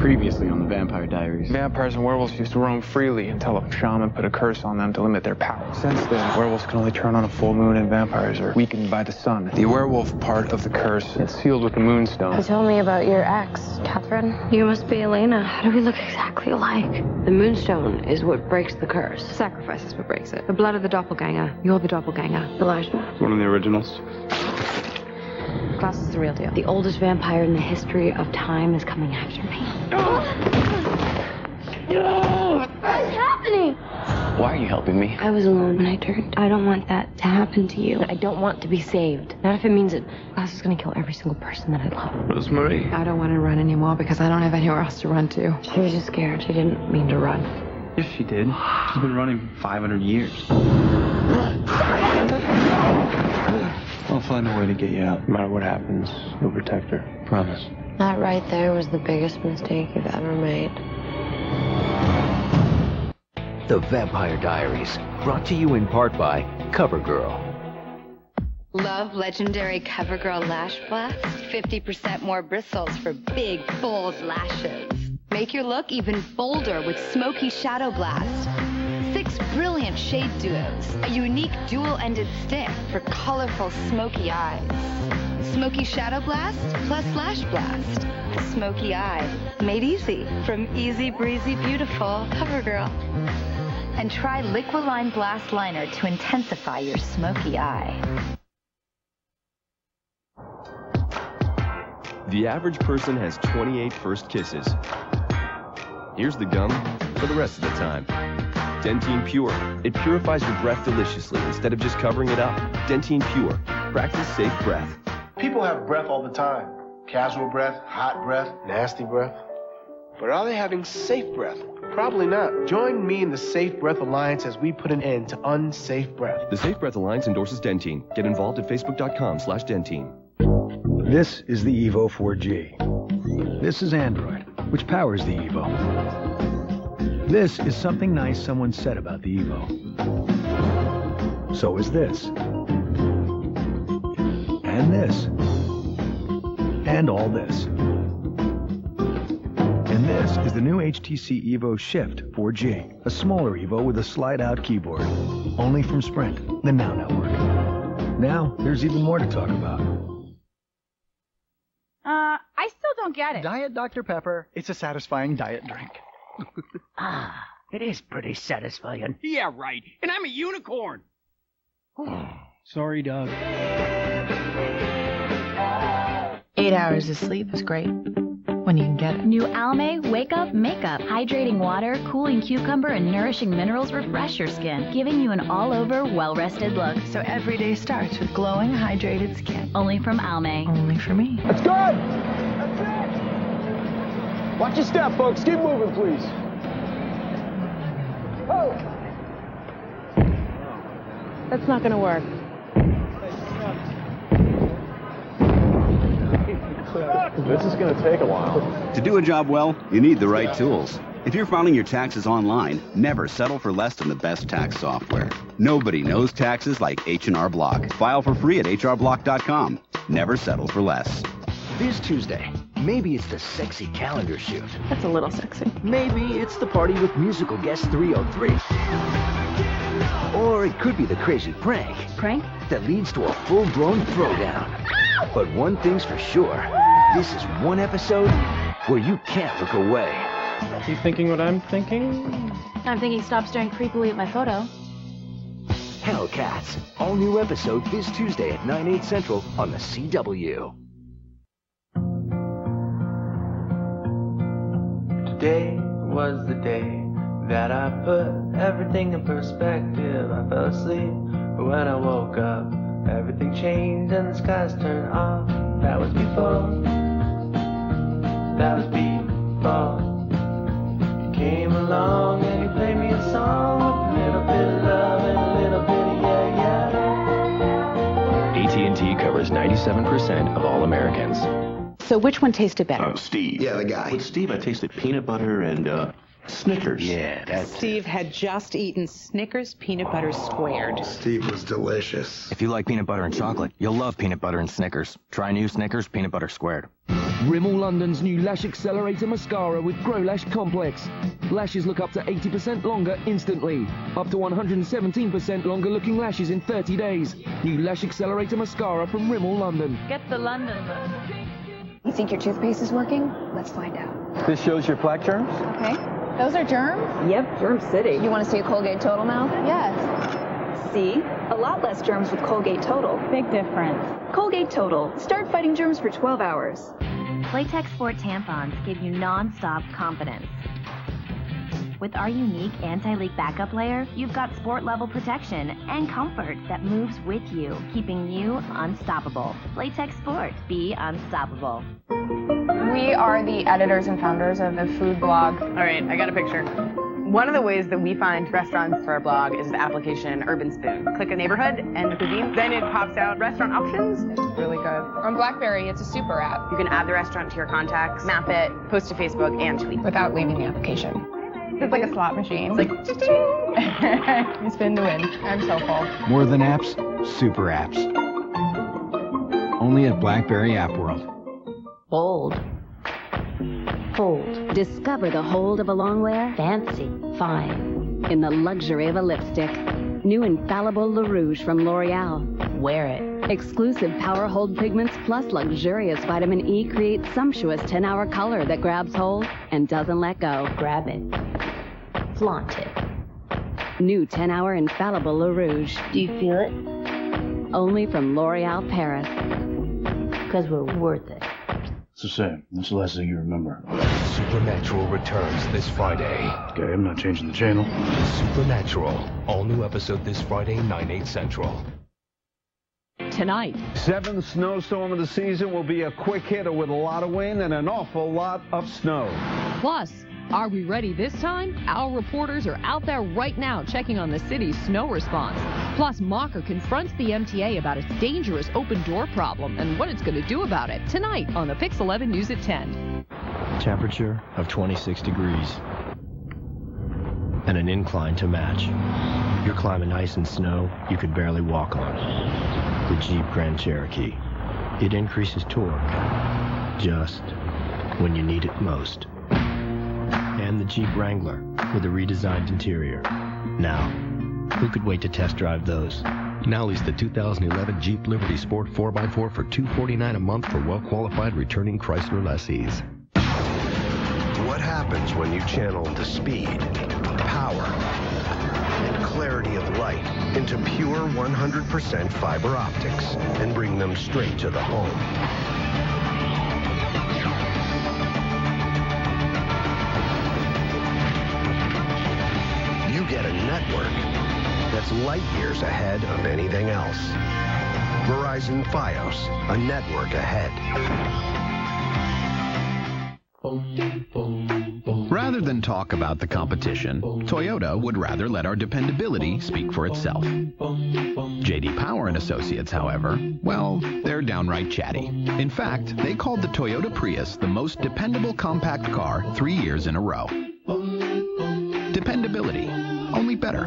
Previously on the Vampire Diaries. Vampires and werewolves used to roam freely until a shaman put a curse on them to limit their power. Since then, werewolves can only turn on a full moon and vampires are weakened by the sun. The werewolf part of the curse is sealed with the moonstone. Tell me about your ex, Catherine. You must be Elena. How do we look exactly alike? The moonstone is what breaks the curse. Sacrifice is what breaks it. The blood of the doppelganger. You're the doppelganger. Elijah. One of the originals. Klaus is the real deal. The oldest vampire in the history of time is coming after me. What's happening? Why are you helping me? I was alone when I turned. I don't want that to happen to you. I don't want to be saved. Not if it means that Klaus is going to kill every single person that I love. Rosemary. I don't want to run anymore because I don't have anywhere else to run to. She was just scared. She didn't mean to run. Yes, she did. She's been running for 500 years. I'll find a way to get you out. No matter what happens, you'll protect her. Promise. That right there was the biggest mistake you've ever made. The Vampire Diaries, brought to you in part by CoverGirl. Love legendary CoverGirl Lash Blast? 50% more bristles for big, bold lashes. Make your look even bolder with Smoky Shadow Blast. Six brilliant shade duos. A unique dual-ended stick for colorful smoky eyes. Smoky Shadow Blast plus Lash Blast. Smoky Eye. Made easy. From Easy Breezy Beautiful CoverGirl. And try Liquiline Blast Liner to intensify your smoky eye. The average person has 28 first kisses. Here's the gum for the rest of the time. Dentyne Pure. It purifies your breath deliciously instead of just covering it up. Dentyne Pure. Practice safe breath. People have breath all the time. Casual breath, hot breath, nasty breath. But are they having safe breath? Probably not. Join me in the Safe Breath Alliance as we put an end to unsafe breath. The Safe Breath Alliance endorses Dentyne. Get involved at facebook.com slash Dentyne. This is the Evo 4G. This is Android, which powers the Evo. This is something nice someone said about the Evo. So is this. And this. And all this. And this is the new HTC Evo Shift 4G, a smaller Evo with a slide-out keyboard. Only from Sprint, the Now Network. Now, there's even more to talk about. Uh, I still don't get it. Diet Dr. Pepper. It's a satisfying diet drink. ah, it is pretty satisfying. Yeah, right. And I'm a unicorn. Sorry, Doug. Eight hours of sleep is great. When you can get it. New Almay Wake Up Makeup. Hydrating water, cooling cucumber, and nourishing minerals refresh your skin, giving you an all over, well rested look. So every day starts with glowing, hydrated skin. Only from Almay. Only for me. That's good! That's it! Watch your step, folks. Keep moving, please. Oh! That's not going to work. This is going to take a while. To do a job well, you need the right tools. If you're filing your taxes online, never settle for less than the best tax software. Nobody knows taxes like H&R Block. File for free at hrblock.com. Never settle for less. This Tuesday, maybe it's the sexy calendar shoot. That's a little sexy. Maybe it's the party with musical guest 3OH!3. Or it could be the crazy prank. Prank? That leads to a full-blown throwdown. But one thing's for sure. This is one episode where you can't look away. Are You thinking what I'm thinking? I'm thinking stop staring creepily at my photo. Hellcats. All new episode this Tuesday at 9, 8 central on the CW. Today was the day that I put everything in perspective. I fell asleep, but when I woke up, everything changed and the skies turned off. That was before. That was before. You came along and you played me a song with a little bit of love and a little bit of yeah, yeah. AT&T covers 97% of all Americans. So which one tasted better? Uh, Steve. Yeah, the guy. With Steve, I tasted peanut butter and uh, Snickers. Yeah, that's Steve had just eaten Snickers peanut butter squared. Steve was delicious. If you like peanut butter and chocolate, you'll love peanut butter and Snickers. Try new Snickers peanut butter squared. Rimmel London's new Lash Accelerator Mascara with Grow Lash Complex. Lashes look up to 80% longer instantly. Up to 117% longer looking lashes in 30 days. New Lash Accelerator Mascara from Rimmel London. Get the London look. You think your toothpaste is working? Let's find out. This shows your plaque germs? Okay. Those are germs? Yep, Germ City. You want to see a Colgate Total now? Yes. See? A lot less germs with Colgate Total. Big difference. Colgate Total. Start fighting germs for 12 hours. Playtex Sport tampons give you non-stop confidence. With our unique anti-leak backup layer, you've got sport-level protection and comfort that moves with you, keeping you unstoppable. Playtex Sport. Be unstoppable. We are the editors and founders of the food blog. All right, I got a picture. One of the ways that we find restaurants for our blog is the application Urban Spoon. Click a neighborhood and the cuisine, then it pops out restaurant options. It's really good. On BlackBerry, it's a super app. You can add the restaurant to your contacts, map it, post to Facebook, and tweet. Without leaving the application. It's like a slot machine. It's like, you spin to win. I'm so full. More than apps, super apps. Only at BlackBerry App World. Bold. Hold. Discover the hold of a longwear. Fancy. Fine. In the luxury of a lipstick. New Infallible Le Rouge from L'Oreal. Wear it. Exclusive Power Hold pigments plus luxurious vitamin E create sumptuous 10-hour color that grabs hold and doesn't let go. Grab it. Flaunt it. New 10-hour Infallible Le Rouge. Do you feel it? Only from L'Oreal Paris. Because we're worth it. It's the same. That's the last thing you remember. Supernatural returns this Friday. Okay, I'm not changing the channel. Supernatural. All new episode this Friday, 9, 8 central. Tonight. Seventh snowstorm of the season will be a quick hitter with a lot of wind and an awful lot of snow. Plus, are we ready this time? Our reporters are out there right now checking on the city's snow response. Plus, Mocker confronts the MTA about its dangerous open door problem and what it's going to do about it tonight on the Pix 11 News at 10. Temperature of 26 degrees. And an incline to match. You're climbing ice and snow you could barely walk on. The Jeep Grand Cherokee. It increases torque just when you need it most. And the Jeep Wrangler with a redesigned interior. Now, who could wait to test drive those? Now lease the 2011 Jeep Liberty Sport 4x4 for 249 a month for well-qualified returning Chrysler lessees. What happens when you channel the speed, power, and clarity of light into pure 100% fiber optics and bring them straight to the home? Network that's light years ahead of anything else. Verizon Fios, a network ahead. Rather than talk about the competition, Toyota would rather let our dependability speak for itself. JD Power and Associates, however, well, they're downright chatty. In fact, they called the Toyota Prius the most dependable compact car 3 years in a row. Dependability, better.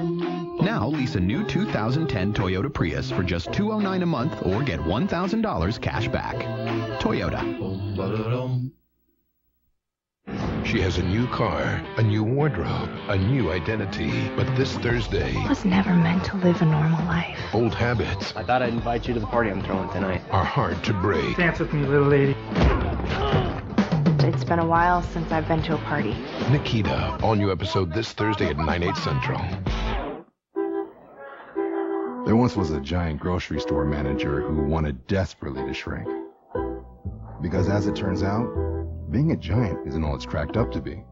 Now lease a new 2010 Toyota Prius for just $209 a month or get $1,000 cash back. Toyota. She has a new car, a new wardrobe, a new identity. But this Thursday, I was never meant to live a normal life. old habits I thought I'd invite you to the party I'm throwing tonight. are hard to break. Dance with me, little lady. It's been a while since I've been to a party. Nikita, all new episode this Thursday at 9, 8 central. There once was a giant grocery store manager who wanted desperately to shrink. Because as it turns out, being a giant isn't all it's cracked up to be.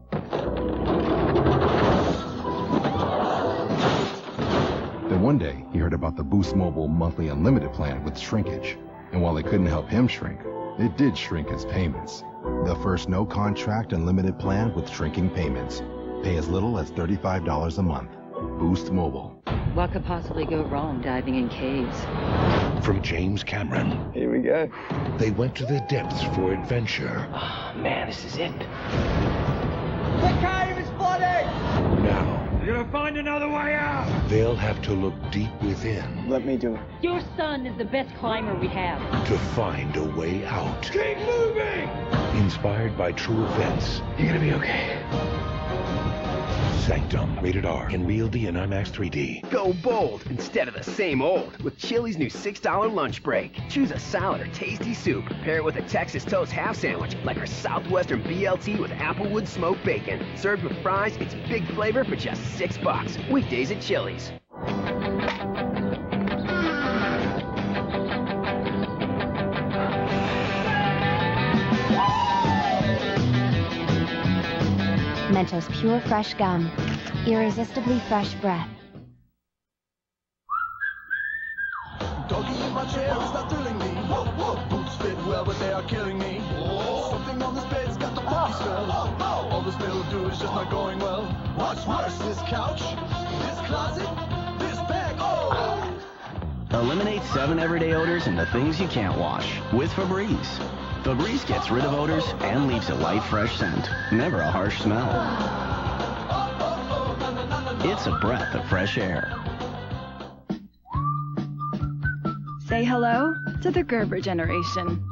Then one day, he heard about the Boost Mobile monthly unlimited plan with shrinkage. And while it couldn't help him shrink, it did shrink its payments. The first no contract unlimited plan with shrinking payments. Pay as little as $35 a month. Boost Mobile. What could possibly go wrong diving in caves? From James Cameron. Here we go. They went to the depths for adventure. Oh, Man, this is it. The cave is flooding! Now, You're gonna find another way out! they'll have to look deep within Let me do it. Your son is the best climber we have. to find a way out. Keep moving! Inspired by true events. You're gonna be okay. Sanctum, rated R, in Real D and IMAX 3D. Go bold instead of the same old with Chili's new $6 lunch break. Choose a salad or tasty soup. Pair it with a Texas toast half sandwich, like our Southwestern BLT with Applewood smoked bacon. Served with fries, it's big flavor for just six bucks. Weekdays at Chili's. Mentos Pure Fresh Gum. Irresistibly fresh breath. Doggy in my chair is not thrilling me. Boots fit well, but they are killing me. Something on this bed's got the funky smell. All this do is just not going well. What's worse, this couch, Eliminate seven everyday odors and the things you can't wash with Febreze. Febreze gets rid of odors and leaves a light, fresh scent. Never a harsh smell. It's a breath of fresh air. Say hello to the Gerber generation.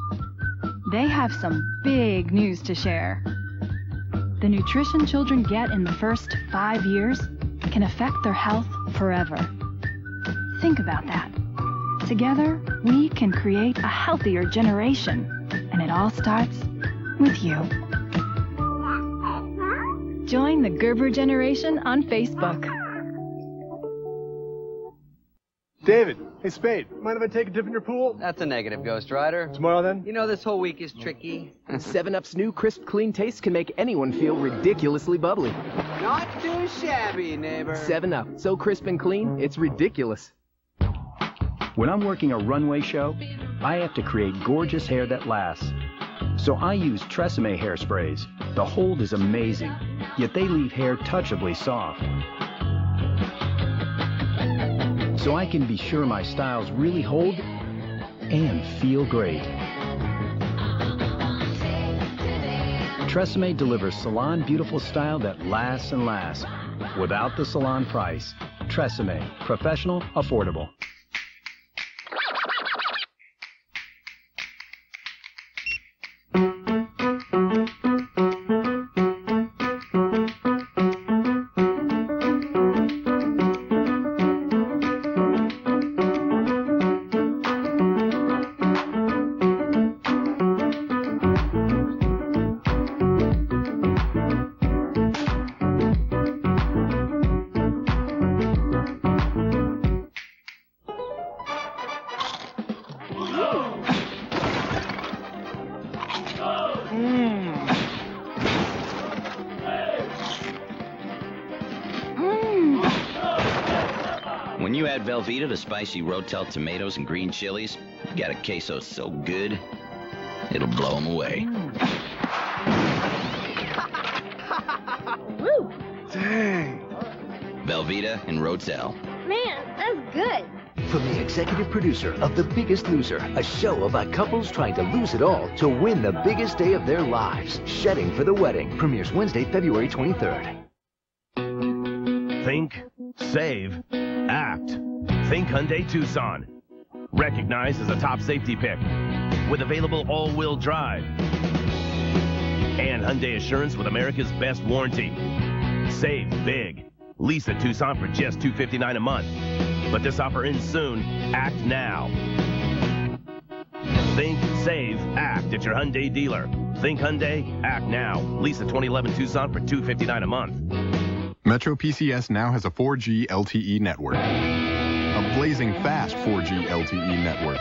They have some big news to share. The nutrition children get in the first five years can affect their health forever. Think about that. Together, we can create a healthier generation, and it all starts with you. Join the Gerber generation on Facebook. David, hey Spade, mind if I take a dip in your pool? That's a negative, Ghost Rider. Tomorrow then? You know this whole week is tricky. 7-Up's new crisp, clean taste can make anyone feel ridiculously bubbly. Not too shabby, neighbor. 7-Up, so crisp and clean, it's ridiculous. When I'm working a runway show, I have to create gorgeous hair that lasts. So I use Tresemme hairsprays. The hold is amazing, yet they leave hair touchably soft. So I can be sure my styles really hold and feel great. Tresemme delivers salon beautiful style that lasts and lasts without the salon price. Tresemme, professional, affordable. Velveeta to spicy Rotel tomatoes and green chilies, you got a queso so good, it'll blow them away. Woo! Dang. Velveeta and Rotel. Man, that's good. From the executive producer of The Biggest Loser, a show about couples trying to lose it all to win the biggest day of their lives. Shedding for the Wedding premieres Wednesday, February 23rd. Think, save, act. Think Hyundai Tucson. Recognized as a top safety pick with available all-wheel drive and Hyundai Assurance with America's best warranty. Save big. Lease a Tucson for just 259 a month. But this offer ends soon. Act now. Think, save, act at your Hyundai dealer. Think Hyundai, act now. Lease a 2011 Tucson for 259 a month. Metro PCS now has a 4G LTE network. Blazing fast 4G LTE network.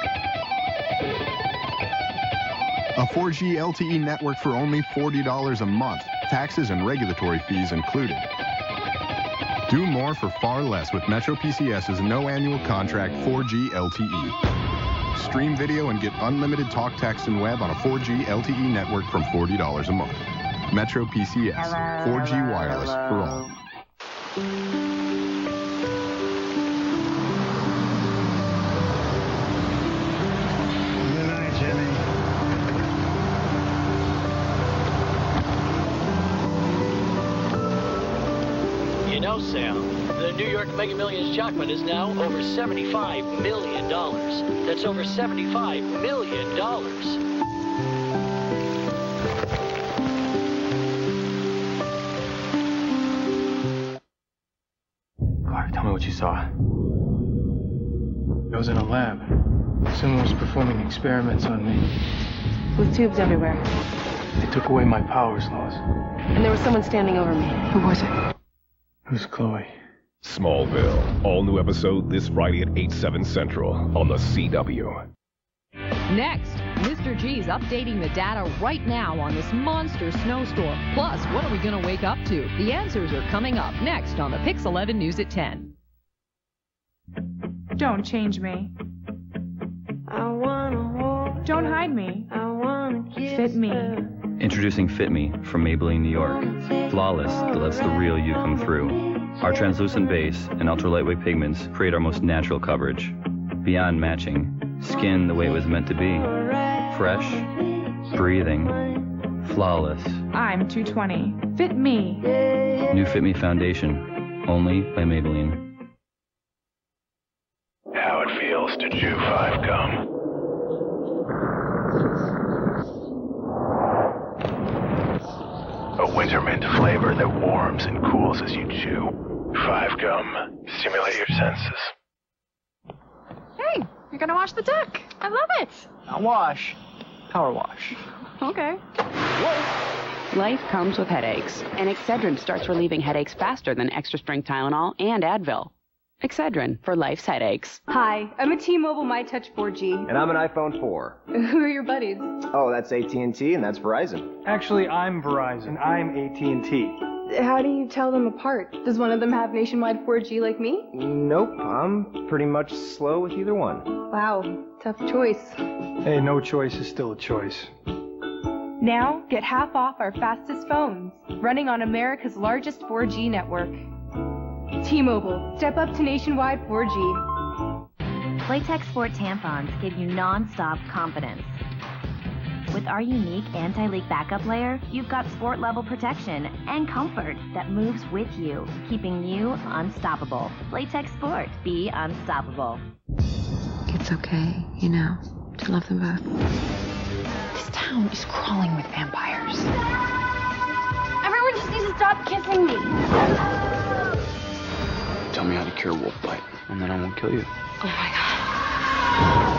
A 4G LTE network for only $40 a month, taxes and regulatory fees included. Do more for far less with Metro PCS's no annual contract 4G LTE. Stream video and get unlimited talk, text, and web on a 4G LTE network from $40 a month. Metro PCS, 4G wireless for all. York Mega Millions jackpot is now over $75 million. That's over $75 million. tell me what you saw. I was in a lab. Someone was performing experiments on me. With tubes everywhere. They took away my powers, Lois. And there was someone standing over me. Who was it? Who's Chloe? Smallville. All new episode this Friday at 8, 7 Central on the CW. Next, Mr. G's updating the data right now on this monster snowstorm. Plus, what are we going to wake up to? The answers are coming up next on the Pix 11 News at 10. Don't change me. I wanna don't hide me. I wanna Fit me. Introducing Fit Me from Maybelline, New York. Flawless that lets the real you come through. Our translucent base and ultra lightweight pigments create our most natural coverage. Beyond matching, skin the way it was meant to be. Fresh, breathing, flawless. I'm 220. Fit me. New Fit Me Foundation, only by Maybelline. How it feels to chew five gum. A winter mint flavor that warms and cools as you chew. Five gum. Stimulate your senses. Hey, you're gonna wash the deck. I love it. Not wash. Power wash. Okay. Life comes with headaches, and Excedrin starts relieving headaches faster than extra strength Tylenol and Advil. Excedrin for life's headaches. Hi, I'm a T-Mobile MyTouch 4G. And I'm an iPhone 4. Who are your buddies? Oh, that's AT&T and that's Verizon. Actually, I'm Verizon. I'm AT&T. How do you tell them apart? Does one of them have nationwide 4G like me? Nope, I'm pretty much slow with either one. Wow, tough choice. Hey, no choice is still a choice. Now, get half off our fastest phones, running on America's largest 4G network. T-Mobile, step up to nationwide 4G. Playtex Sport tampons give you non-stop confidence. With our unique anti-leak backup layer, you've got sport-level protection and comfort that moves with you, keeping you unstoppable. Playtex Sport, be unstoppable. It's okay, you know, to love them both. This town is crawling with vampires. Everyone just needs to stop kissing me. Tell me how to cure wolf bite, and then I won't kill you. Oh my god.